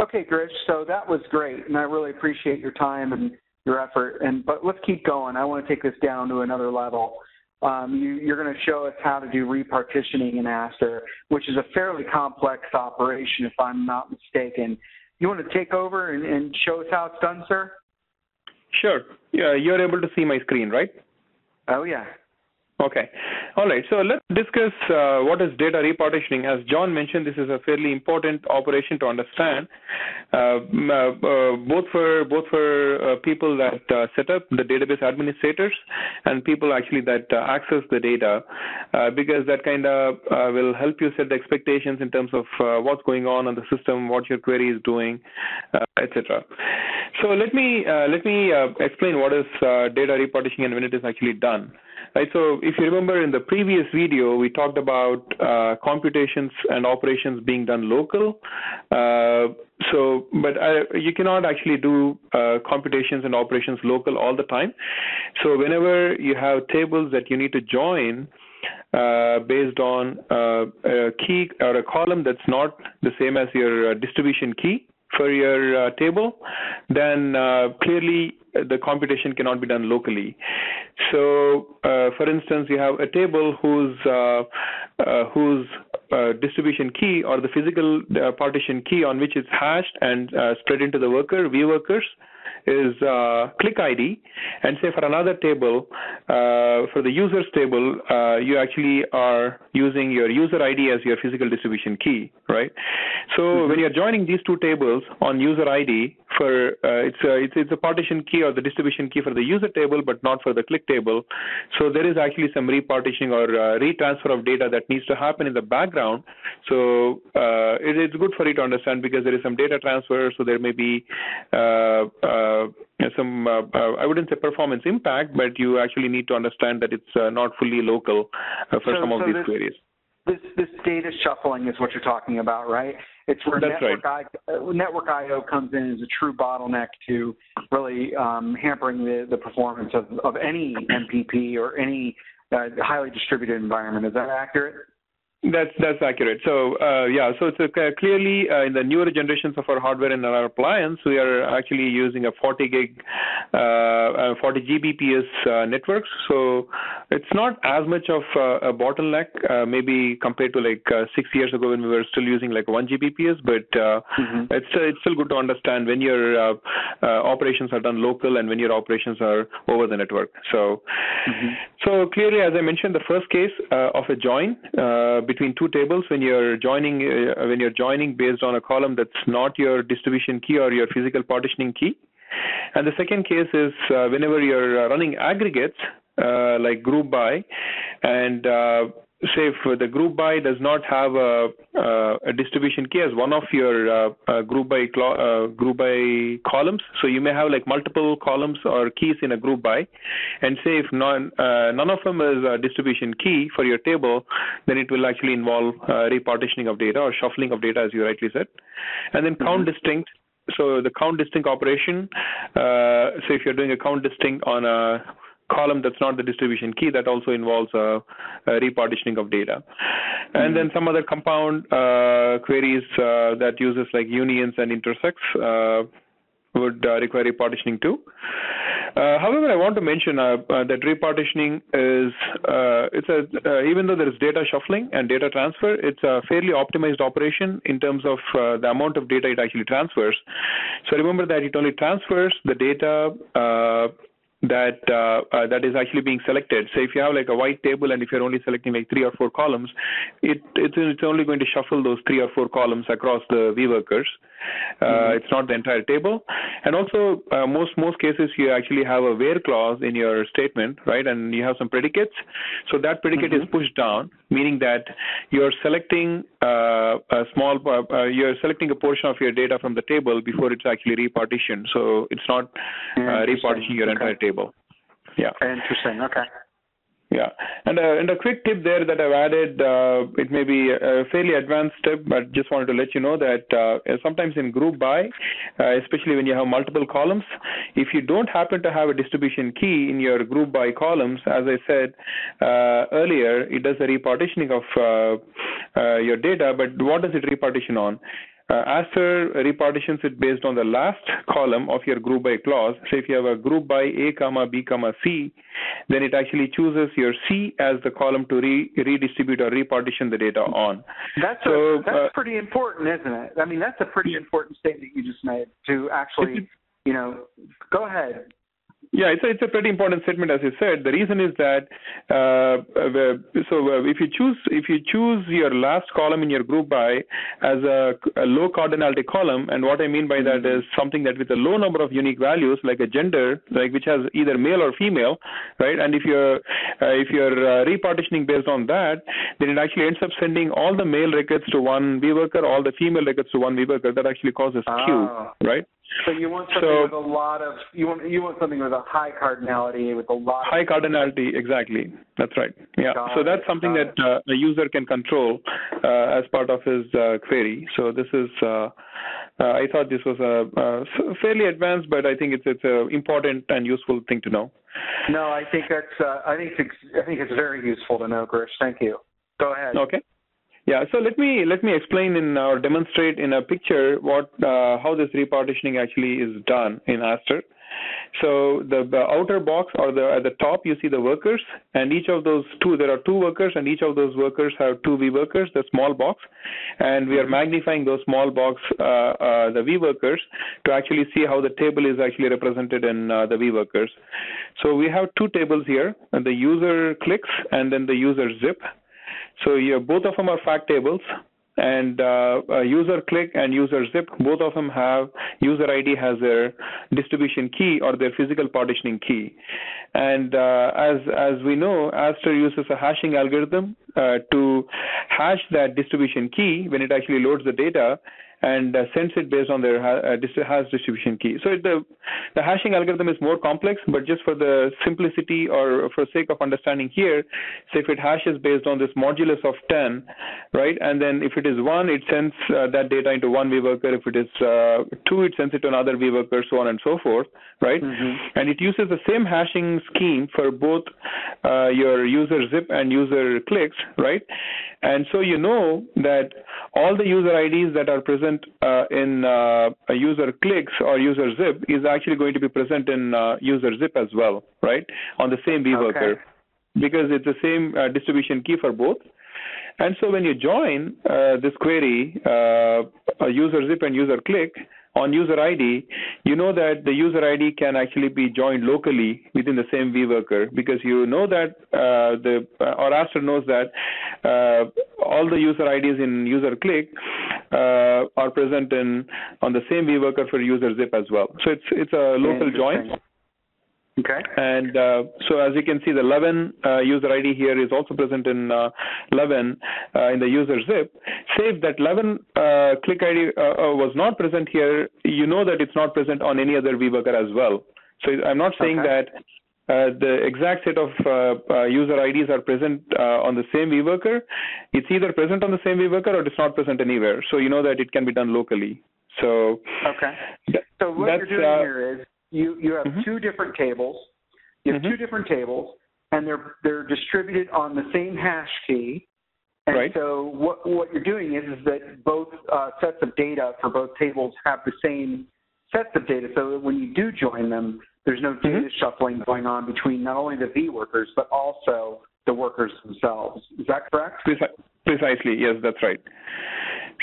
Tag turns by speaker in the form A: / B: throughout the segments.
A: Okay, Girish. So that was great, and I really appreciate your time and your effort. And but let's keep going. I want to take this down to another level. Um, you, are going to show us how to do repartitioning in Aster, which is a fairly complex operation, if I'm not mistaken. You want to take over and, and show us how it's done, sir?
B: Sure. Yeah, you're able to see my screen, right?
A: Oh yeah.
B: Okay. All right. So let's discuss uh, what is data repartitioning. As John mentioned, this is a fairly important operation to understand, uh, uh, both for both for uh, people that uh, set up the database administrators and people actually that uh, access the data, because that kind of will help you set the expectations in terms of what's going on on the system, what your query is doing, etc. So let me let me explain what is data repartitioning and when it is actually done. Right. So if you remember in the previous video, we talked about uh, computations and operations being done local. Uh, so, but uh, you cannot actually do uh, computations and operations local all the time. So whenever you have tables that you need to join, uh, based on uh, a key or a column that's not the same as your uh, distribution key for your uh, table, then uh, clearly the computation cannot be done locally. So, uh, for instance, you have a table whose uh, uh, whose uh, distribution key or the physical uh, partition key on which it's hashed and uh, spread into the worker, vworkers, is uh, click ID, and say for another table, uh, for the users table, uh, you actually are using your user ID as your physical distribution key, right? So mm-hmm. when you're joining these two tables on user ID, for uh, it's, a, it's it's a partition key or the distribution key for the user table, but not for the click table. So there is actually some repartitioning or uh, retransfer of data that needs to happen in the background. So uh, it, it's good for you to understand because there is some data transfer. So there may be uh, uh, some uh, I wouldn't say performance impact, but you actually need to understand that it's not fully local for so, some of so these
A: this,
B: queries.
A: This this data shuffling is what you're talking about, right? It's where
B: That's
A: network,
B: right.
A: I, uh, network I/O comes in as a true bottleneck to really um, hampering the, the performance of, of any MPP or any uh, highly distributed environment. Is that accurate?
B: That's that's accurate. So uh, yeah, so it's a, clearly uh, in the newer generations of our hardware and our appliance, we are actually using a 40 gig, uh, 40 Gbps uh, networks. So it's not as much of a bottleneck, uh, maybe compared to like uh, six years ago when we were still using like one Gbps. But mm-hmm. it's it's still good to understand when your operations are done local and when your operations are over the network. So mm-hmm. so clearly, as I mentioned, the first case of a join between two tables when you're joining uh, when you're joining based on a column that's not your distribution key or your physical partitioning key. And the second case is uh, whenever you're uh, running aggregates uh, like group by and uh, say if the group by does not have a, a distribution key as one of your uh, uh, group by uh, group by columns, so you may have like multiple columns or keys in a group by, and say if none uh, none of them is a distribution key for your table, then it will actually involve uh, repartitioning of data or shuffling of data, as you rightly said, and then count mm-hmm. distinct. So the count distinct operation uh, so if you're doing a count distinct on a column that's not the distribution key that also involves a, a repartitioning of data mm-hmm. and then some other compound uh, queries uh, that uses like unions and intersects uh, would uh, require repartitioning too uh, however, I want to mention uh, that repartitioning is it's a even though there is data shuffling and data transfer, it's a fairly optimized operation in terms of the amount of data it actually transfers. So remember that it only transfers the data that uh, uh, that is actually being selected. So if you have like a white table and if you're only selecting like three or four columns, it it's, it's only going to shuffle those three or four columns across the vworkers. Uh, mm-hmm. It's not the entire table. And also, uh, most most cases you actually have a where clause in your statement, right? And you have some predicates. So that predicate mm-hmm. is pushed down, meaning that you're selecting uh, a small, uh, you're selecting a portion of your data from the table before it's actually repartitioned. So it's not repartitioning your
A: okay.
B: entire table. Yeah.
A: Interesting. Okay.
B: Yeah. And, uh, and a quick tip there that I've added, uh, it may be a fairly advanced tip, but just wanted to let you know that uh, sometimes in group by, uh, especially when you have multiple columns, if you don't happen to have a distribution key in your group by columns, as I said uh, earlier, it does a repartitioning of uh, your data, but what does it repartition on? Uh, Aster repartitions it based on the last column of your group by clause. So if you have a group by A comma B comma C, then it actually chooses your C as the column to re- redistribute or repartition the data on.
A: That's so, a, that's uh, pretty important, isn't it? I mean, that's a pretty important statement you just made to actually, you know, go ahead.
B: Yeah, it's a, it's a pretty important statement, as you said. The reason is that uh, so uh, if you choose if you choose your last column in your group by as a, a, low cardinality column, and what I mean by that is something that with a low number of unique values, like a gender, like which has either male or female, right? And if you're uh, if you're uh, repartitioning based on that, then it actually ends up sending all the male records to one worker, all the female records to one worker. That actually causes ah. right?
A: So you want something so, with a lot of you want you want something with a high cardinality with a lot
B: high cardinality exactly that's right yeah got so that's something that uh, a user can control uh, as part of his uh, query so this is uh, uh, I thought this was a, fairly advanced but I think it's it's a important and useful thing to know.
A: No, I think that's uh, I think it's, I think it's very useful to know, Girish. Thank you. Go ahead.
B: Okay. Yeah. So let me let me explain in or demonstrate in a picture what uh, how this repartitioning actually is done in Aster. So the, the, outer box or the at the top you see the workers and each of those two there are two workers and each of those workers have two V workers the small box and we are magnifying those small box uh, uh, the vworkers to actually see how the table is actually represented in uh, the vworkers. So we have two tables here and the user clicks and then the user zip so yeah, both of them are fact tables and uh, user click and user zip both of them have user id has their distribution key or their physical partitioning key. And uh, as as we know aster uses a hashing algorithm uh, to hash that distribution key when it actually loads the data and uh, sends it based on their ha- uh, hash distribution key. So the the hashing algorithm is more complex, but just for the simplicity or for sake of understanding here, say if it hashes based on this modulus of 10, right, and then if it is one, it sends uh, that data into one vworker. If it is uh, two, it sends it to another vworker, so on and so forth, right? Mm-hmm. And it uses the same hashing scheme for both uh, your user zip and user clicks, right? And so you know that all the user IDs that are present uh, in uh, a user clicks or user zip is actually going to be present in uh, user zip as well, right? On the same vworker. Okay. Because it's the same uh, distribution key for both. And so when you join uh, this query, uh, user zip and user click, on user ID, you know that the user ID can actually be joined locally within the same vworker because you know that uh, the uh, or Aster knows that uh, all the user IDs in user click uh, are present in on the same vworker for user zip as well. So it's it's a local join.
A: Okay.
B: And uh, so as you can see, the 11 uh, user ID here is also present in uh, 11 uh, in the user zip. Save that 11 uh, click ID uh, was not present here, you know that it's not present on any other vworker as well. So I'm not saying okay. that the exact set of user IDs are present on the same vworker. It's either present on the same vworker or it's not present anywhere. So you know that it can be done locally. So
A: okay. so what you're doing here is you you have mm-hmm. two different tables. You have mm-hmm. two different tables, and they're they're distributed on the same hash key. And
B: right.
A: so what what you're doing is is that both uh, sets of data for both tables have the same sets of data. So that when you do join them, there's no data mm-hmm. shuffling going on between not only the V workers but also the workers themselves. Is that correct?
B: Precisely. Yes, that's right.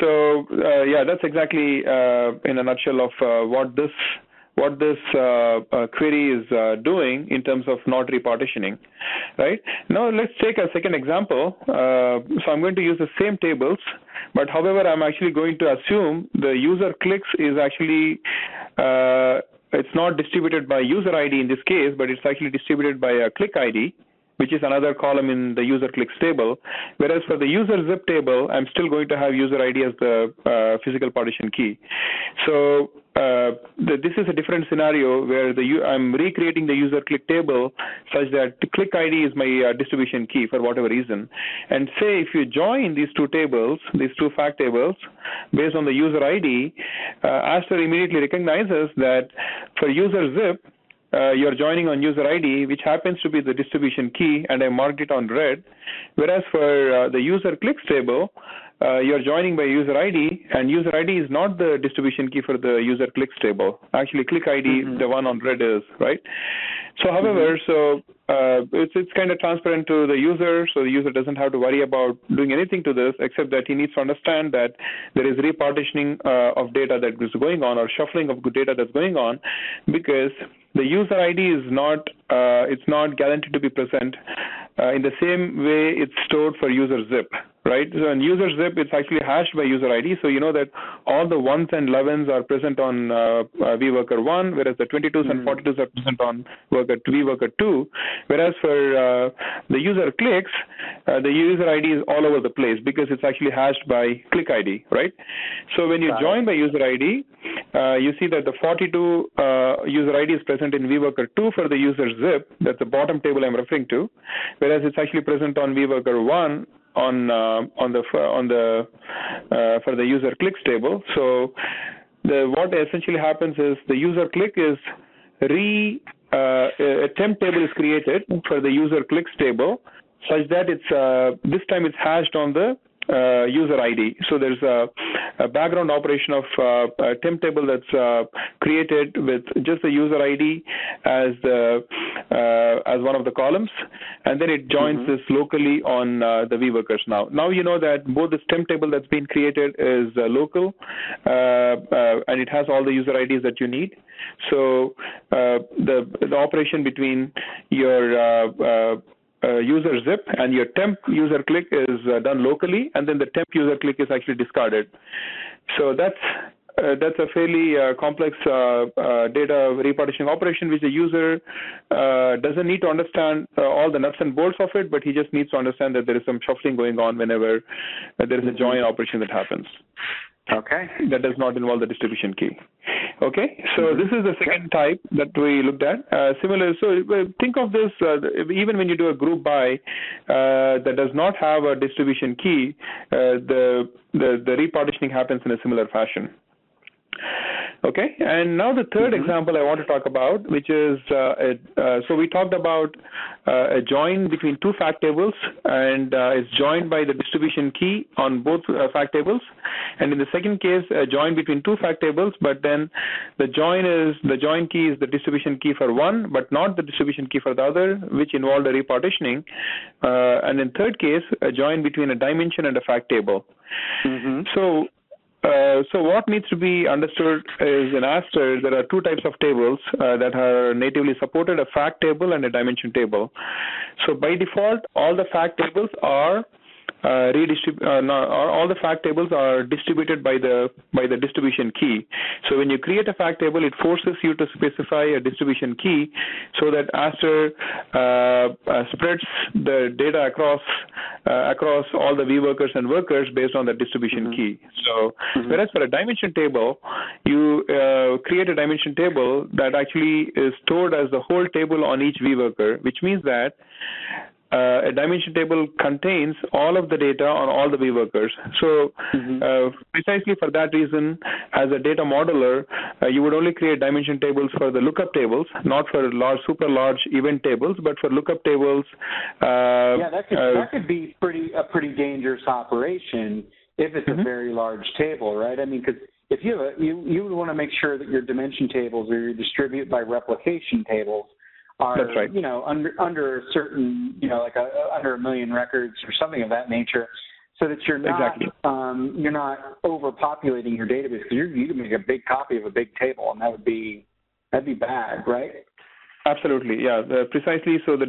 B: So uh, yeah, that's exactly uh, in a nutshell of uh, what this what this uh, uh, query is uh, doing in terms of not repartitioning, right? Now let's take a second example. So I'm going to use the same tables, but however, I'm actually going to assume the user clicks is actually it's not distributed by user ID in this case, but it's actually distributed by a click ID which is another column in the user clicks table. Whereas for the user zip table, I'm still going to have user ID as the uh, physical partition key. So uh, this is a different scenario where the I'm recreating the user click table such that click ID is my uh, distribution key for whatever reason. And say if you join these two tables, these two fact tables, based on the user ID, uh, Aster immediately recognizes that for user zip, uh, you're joining on user ID, which happens to be the distribution key, and I marked it on red. Whereas for uh, the user clicks table, uh, you're joining by user ID, and user ID is not the distribution key for the user clicks table. Actually, click ID, mm-hmm. the one on red is right. So, however, mm-hmm. so uh, it's it's kind of transparent to the user, so the user doesn't have to worry about doing anything to this, except that he needs to understand that there is repartitioning uh, of data that is going on or shuffling of data that's going on, because the user ID is not uh, it's not guaranteed to be present uh, in the same way it's stored for user zip right? So in user zip, it's actually hashed by user ID. So you know that all the ones and 11s are present on uh, uh, vworker 1, whereas the 22s mm-hmm. and 42s hmm. are present on worker vworker 2. Whereas for uh, the user clicks, uh, the user ID is all over the place because it's actually hashed by click ID, right? So when you Got join it. by user ID, uh, you see that the 42 uh, user ID is present in vworker 2 for the user zip. That's the bottom table I'm referring to, whereas it's actually present on vworker 1 on uh, on the on the uh, for the user clicks table. So the what essentially happens is the user click is re uh, a temp table is created for the user clicks table such that it's uh, this time it's hashed on the uh, user ID. So there's a, a background operation of uh, a temp table that's uh, created with just the user ID as the uh, as one of the columns, and then it joins mm-hmm. this locally on uh, the vworkers now. Now you know that both this temp table that's been created is uh, local, and it has all the user IDs that you need. So the the operation between your uh, user zip and your temp user click is uh, done locally and then the temp user click is actually discarded. So that's uh, that's a fairly uh, complex uh, uh data repartitioning operation which the user uh, doesn't need to understand uh, all the nuts and bolts of it, but he just needs to understand that there is some shuffling going on whenever there is a join operation that happens.
A: Okay.
B: That does not involve the distribution key. Okay, so mm-hmm. this is the second type that we looked at. Uh, similar, so uh, think of this uh, even when you do a group by uh, that does not have a distribution key, uh, the, the the repartitioning happens in a similar fashion. Okay, and now the 3rd mm-hmm. example I want to talk about, which is uh, a, uh, so we talked about uh, a join between two fact tables, and uh, it's joined by the distribution key on both uh, fact tables. And in the second case, a join between two fact tables, but then the join is the join key is the distribution key for one, but not the distribution key for the other, which involved a repartitioning. Uh, and in third case, a join between a dimension and a fact table. Mm-hmm. So uh, so what needs to be understood is in Aster, there are two types of tables uh, that are natively supported, a fact table and a dimension table. So by default, all the fact tables are uh, redistrib- uh, no, all the fact tables are distributed by the by the distribution key. So when you create a fact table, it forces you to specify a distribution key so that Aster uh, uh, spreads the data across uh, across all the vworkers and workers based on the distribution mm-hmm. key. So mm-hmm. whereas for a dimension table, you uh, create a dimension table that actually is stored as the whole table on each vworker, which means that uh, a dimension table contains all of the data on all the workers. So mm-hmm. uh, precisely for that reason, as a data modeler, uh, you would only create dimension tables for the lookup tables, not for large, super large event tables, but for lookup tables.
A: Uh, yeah, that could, uh, that could be pretty a pretty dangerous operation if it's mm-hmm. a very large table, right? I mean, because if you have a, you you would want to make sure that your dimension tables or your distribute by replication tables are
B: right.
A: you know under under a certain you know like a, under a million records or something of that nature so that you're not
B: exactly.
A: um, you're not overpopulating your database because you can make a big copy of a big table and that would be that'd be bad right
B: Absolutely, yeah, the, precisely. So the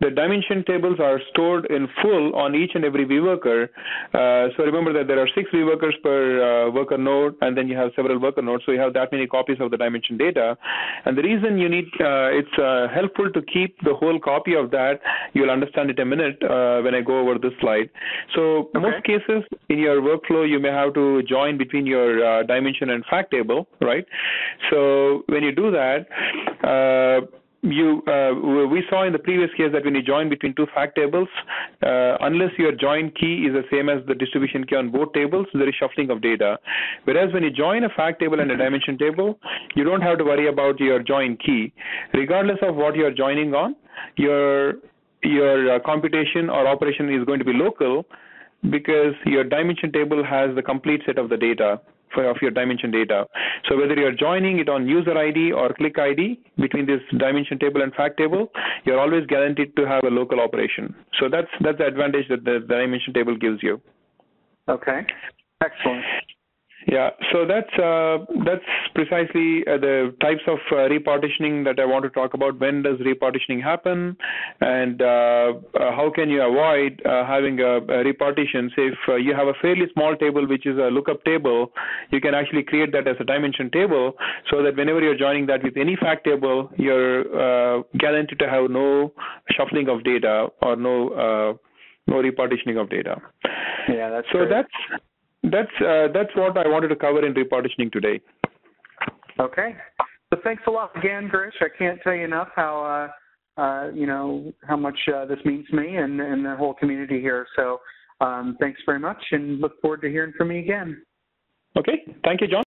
B: the dimension tables are stored in full on each and every vworker. Uh, so remember that there are six vworkers per uh, worker node, and then you have several worker nodes. So you have that many copies of the dimension data. And the reason you need uh, it's uh, helpful to keep the whole copy of that. You'll understand it in a minute uh, when I go over this slide. So okay. most cases in your workflow, you may have to join between your uh, dimension and fact table, right? So when you do that you uh, we saw in the previous case that when you join between two fact tables, uh, unless your join key is the same as the distribution key on both tables, there is shuffling of data. Whereas when you join a fact table and a dimension table, you don't have to worry about your join key, regardless of what you are joining on. Your your uh, computation or operation is going to be local because your dimension table has the complete set of the data for, of your dimension data. So whether you're joining it on user ID or click ID between this dimension table and fact table, you're always guaranteed to have a local operation. So that's that's the advantage that the dimension table gives you.
A: Okay. Excellent.
B: Yeah, so that's uh, that's precisely uh, the types of uh, repartitioning that I want to talk about. When does repartitioning happen, and uh, uh, how can you avoid uh, having a, a, repartition? Say if you have a fairly small table, which is a lookup table, you can actually create that as a dimension table, so that whenever you're joining that with any fact table, you're guaranteed to have no shuffling of data or no no repartitioning of data.
A: Yeah, that's
B: so
A: great.
B: that's that's uh, that's what I wanted to cover in repartitioning today.
A: Okay. So thanks a lot again, Girish. I can't tell you enough how uh, uh, you know how much uh, this means to me and, and the whole community here. So um, thanks very much, and look forward to hearing from you again.
B: Okay. Thank you, John.